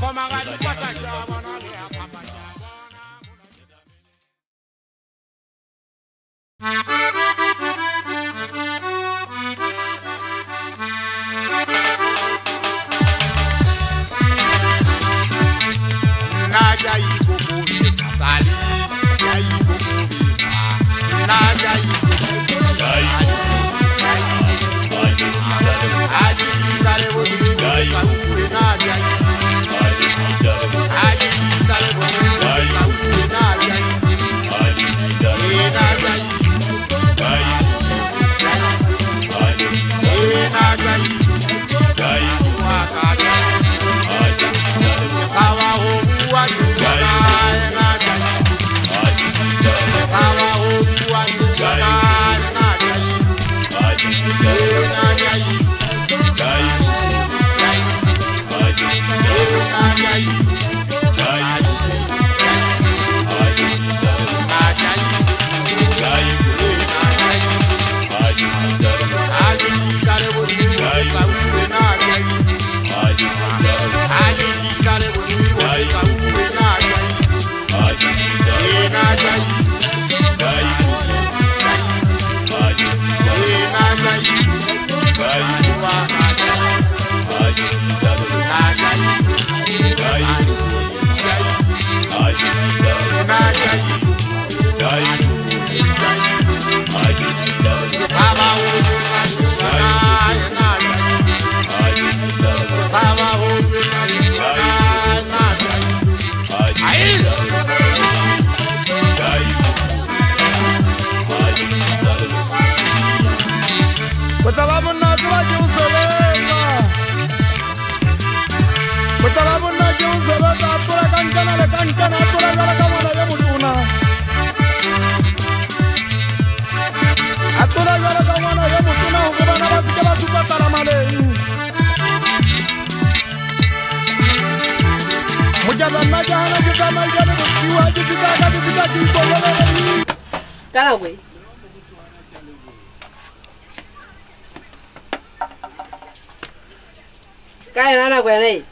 Papa Magali Pata satana Kaya na kwenye.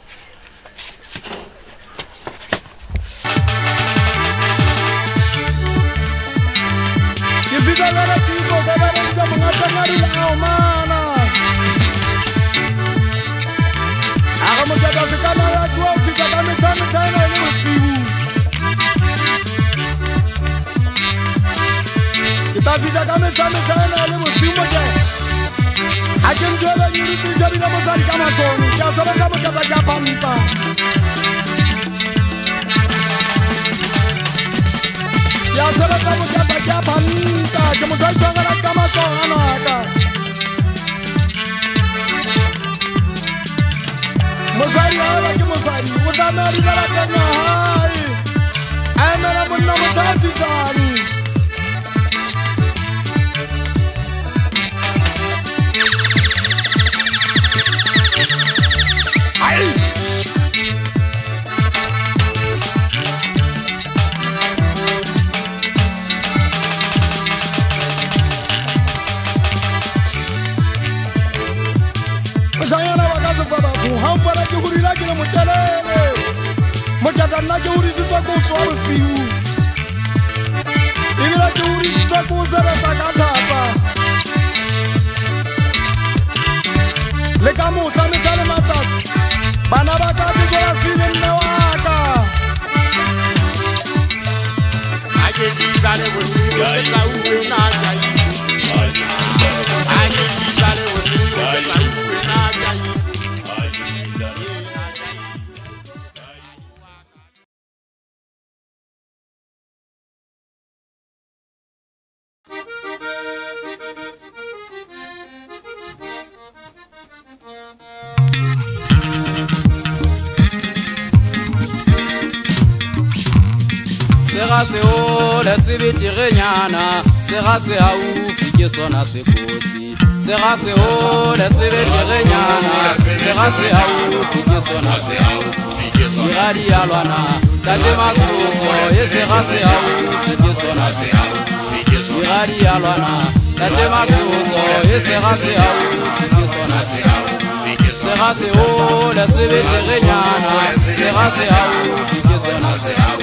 Jikita Rafida kame kame kame ale musimo je. Ajem jola yuri tisha bina mosari kama koni. Jasara kama kata kapamita. Jasara kama kata kapamita. Jamudai sangara kama kona ata. Mosari ala ke mosari. Mosari ala ke mosari. Ana na muna mosari tani. Gracias. sebetirenyana sera se haufi ke sona sekosi sera se hole sebetirenyana sera se haufi ke sona sekosi iradi ya lwana tate matoso e sera se haufi ke sona sekosi iradi ya lwana tate matoso e sera se haufi ke sona sekosi sera se hole sebetirenyana sera se haufi ke sona sekosi.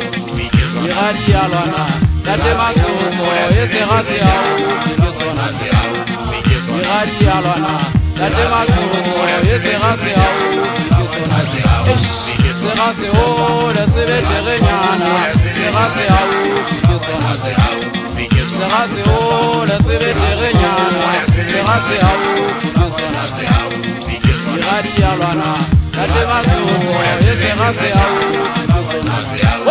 iradi alwana natemakuso yeserasiya kesonasiya iradi alwana natemakuso yeserasiya kesonasiya seraseo lesebeterenyana serasea kesonasiya seraseo lesebeterenyana serasea kesonasiya iradi alwana natemakuso yeserasiya kesonasiya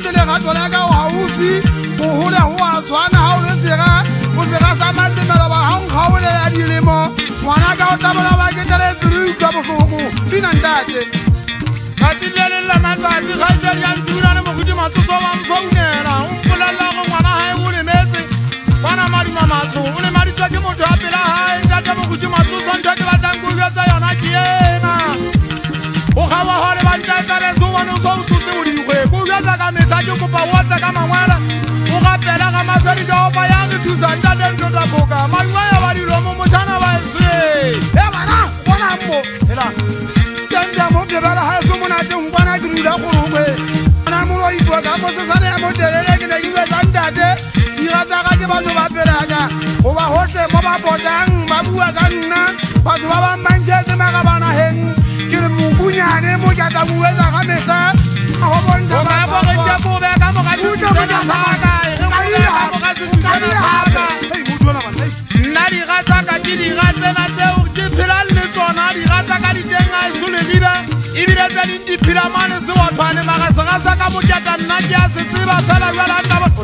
nnete lerato la ka wa ufi bogole go wa tshwana ga o le sega o sega sa matemelo ba ga nkgaole ya dilemo ngwana ka o tabola ba ketele tiro utlwa bohoko dinantate gatile le la matsatsi ga jadi a ntura le mogodi matsotso wa mfounela o mpolelela go ngwana gae o lemetse bana madima matsho o lemaditswa ke motho a pela gae ntate mogodi matsotso ntho e ke batlang koyotsa yona ke ena o kgawa gole bantate mosadi kopa wata ka mangwela o gapela ga matswadi jaopa ya ge thusang ta teng tota boka mangwa ya ba dilomo mošhana ba ese e bana bonamo ela tenja mo bebala ga e se monateng bona ke dula gorokwe ona moloitwa ka mo sesane ya motelele ke ne kewe tsangtate dira tsa ga ke batho ba pelaka goba gotle mo ba botang ba bua ka nna batho ba bangmantšhetse makabanageng ke le mokunyane mo jatabuetsa ga mesa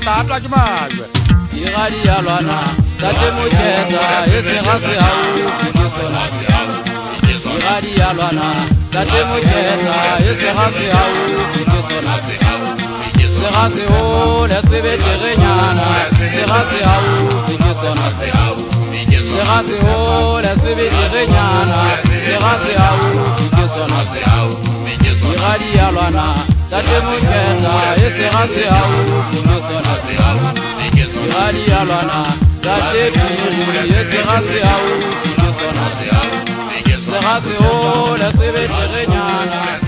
tata ke majwe ke ga dialwana tate moketsa e sega seaue ga dialwana tate moketsa e sega seaue ke sona sega seole sebeterenyana sega seaue ke sona sega seole sebeterenyana sega seaue ke sona seaue ke ga dialwana tate mokenda eserasea iradialwana tate piri eserasea serase o lasebeterenyana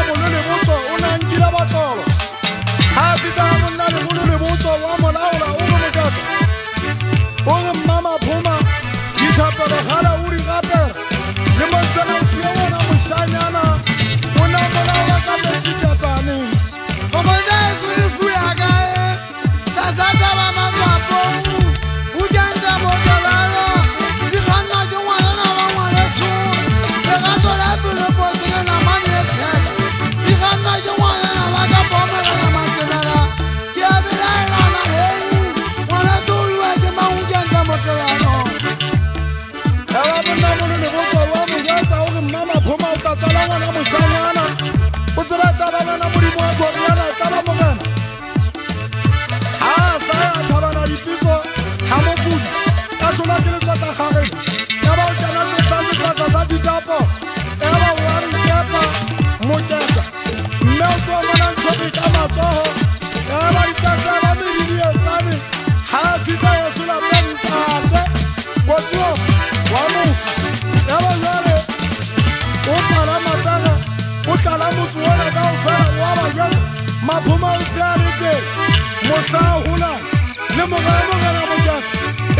estamos, no le voy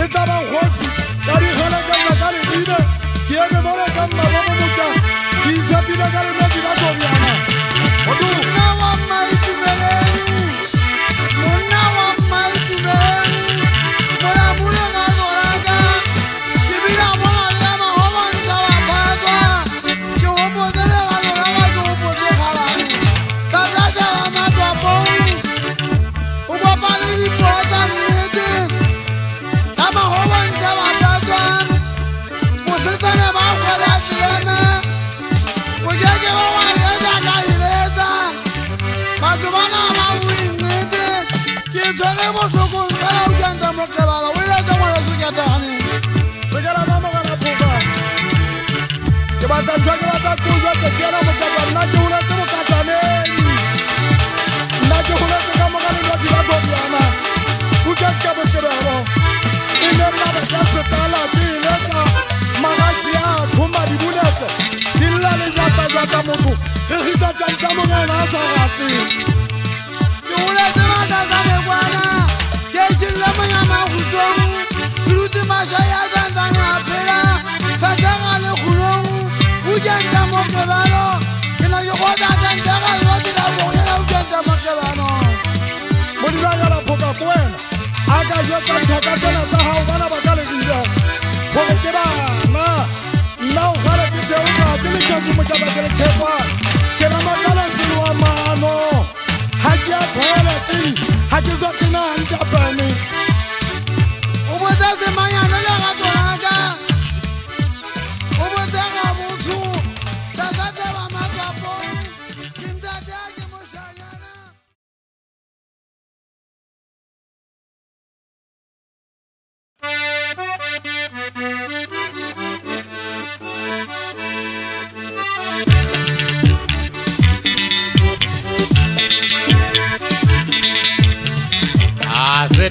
大宝。motho e re ritetsang ka morena a sa rate ke goletse matata lekwana kešeng le monyamakgutong dilutse maša ya santsane a phela fatega lekgolong bokenta mokebalo ke na ke gotatentegalo dinakogela bokenta mokebalo modibagela phoka ko wena a ka jotsa dithaka tsena tsa gago bana ba ka lekia gore ke bana nna o gale ke teoa ke lekeke mokebakeleke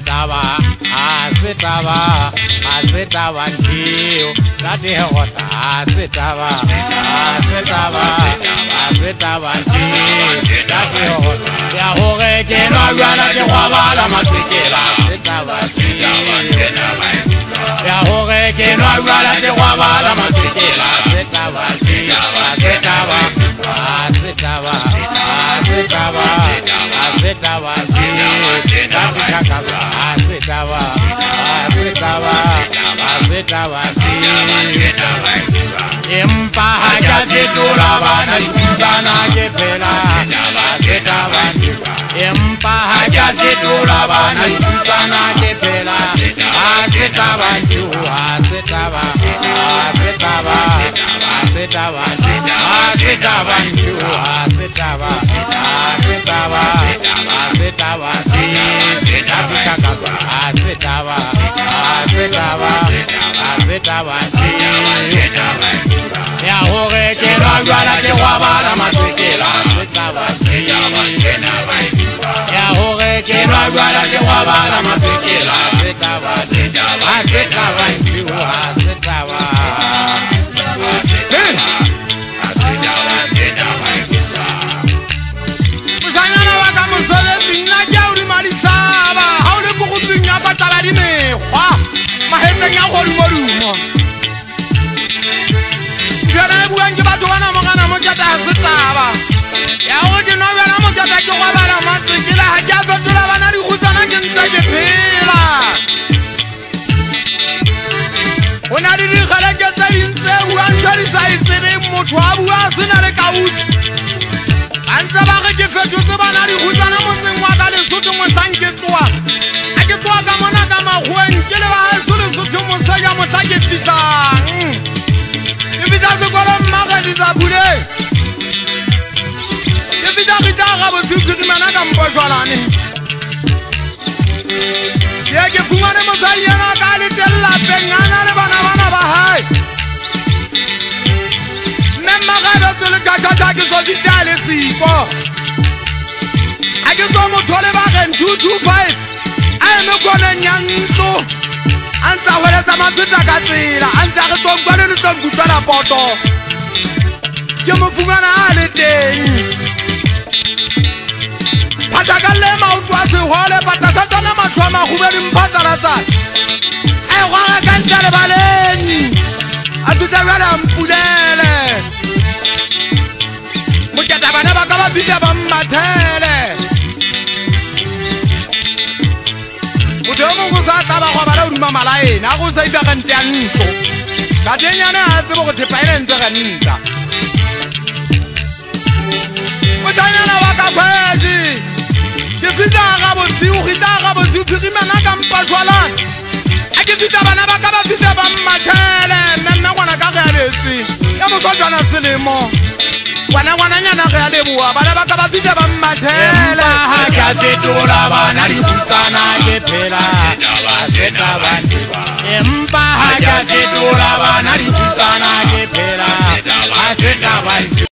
taba hasi taba hasi taba ndiyo ndadihota hasi taba hasi taba hasi taba ndiyo ndadihota. yahoge kena lwala ke kwabala matikela. hasi taba ndiyo yahoge kena lwala ke kwabala matikela. hasi taba ndiyo hasi taba hasi taba hasi taba hasi taba ndiyo. kuita vasi empaha chatitura vana ipisana chepela empaha chatitura vana ipisana chepela asetava ndiwo asetava asetava asetava asetava ndiwo asetava asetava asetava asetava. tsa basenya gore ke lwanjwana ke gwabala masekelaya gore ke lwanjwana ke gwabala masekelaa se na le kausi ga ntse ba ge ke fetotse bana dihutsana motseng wa ka lesotho motlang ke tloa ga ke tloa ka mona ka magoeng ke le baeso lesotho mosaja motla ke fitlang ke fitla sekolo mmagedi tsa bule ke fitla kita ga bosekhirimana ka mpojalane ye ke fumane mosaiyenaka ntlha ke so ditea le sipo a ke so motho le bageng two two five a eme koneng ya ntlo a ntla hweletsa matsheta ka tsela a ntla ge tsonkwane le tsonkutlwela poto ke mofungana a le teng phata ka le maoto a sehole phata sa tana matlho a magubedi mphatalatsane a e gwaga ka ntla lebaleng a tsetsa bjale a mpulela mavita va mmathele motho yo mongwe o sa tla bagobala o duma mala ena a go sa isa gante ya ntlo kateenyane ga tsebo go thepaelentse ganta mosanyana wa ka kgwese ke fitsa ga bosio gitsa ga bosio phirimana ka mpaswalan a ke fitsa bana ba ka ba fitse ba mmathele mme mme ngwana ka geabetse ya moswa jana selemo wana wana nyana ge alebowa bana ba ka ba fitse ba mmathela ka setola bana di kutsana ke phela ba seta ba ndiba empa ka setola bana di kutsana ke phela ba seta ba ndiba